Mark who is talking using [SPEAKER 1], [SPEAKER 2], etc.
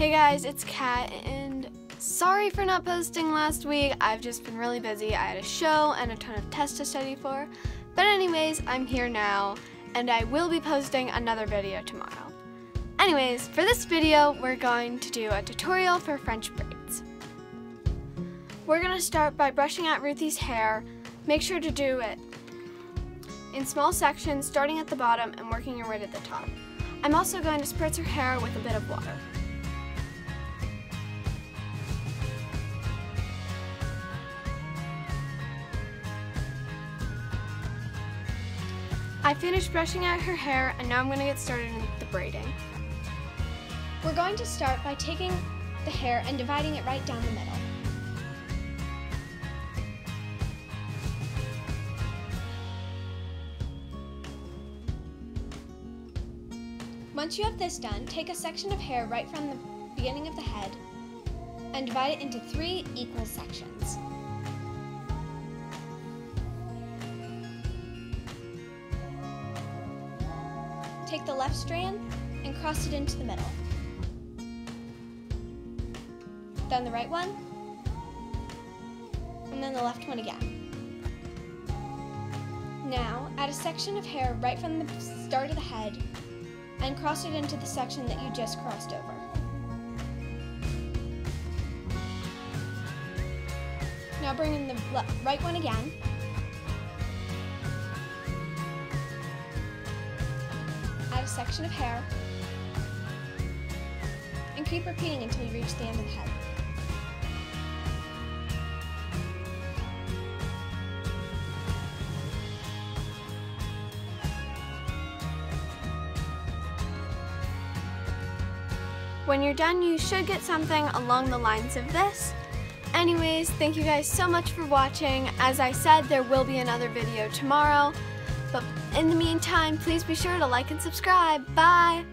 [SPEAKER 1] Hey guys, it's Cat, and sorry for not posting last week. I've just been really busy. I had a show and a ton of tests to study for. But anyways, I'm here now, and I will be posting another video tomorrow. Anyways, for this video, we're going to do a tutorial for French braids. We're gonna start by brushing out Ruthie's hair. Make sure to do it in small sections, starting at the bottom and working your way to the top. I'm also going to spritz her hair with a bit of water. I finished brushing out her hair and now I'm going to get started in the braiding. We're going to start by taking the hair and dividing it right down the middle. Once you have this done, take a section of hair right from the beginning of the head and divide it into three equal sections. Take the left strand and cross it into the middle. Then the right one, and then the left one again. Now, add a section of hair right from the start of the head and cross it into the section that you just crossed over. Now bring in the right one again section of hair, and keep repeating until you reach the end of the head. When you're done, you should get something along the lines of this. Anyways, thank you guys so much for watching. As I said, there will be another video tomorrow. But in the meantime, please be sure to like and subscribe. Bye!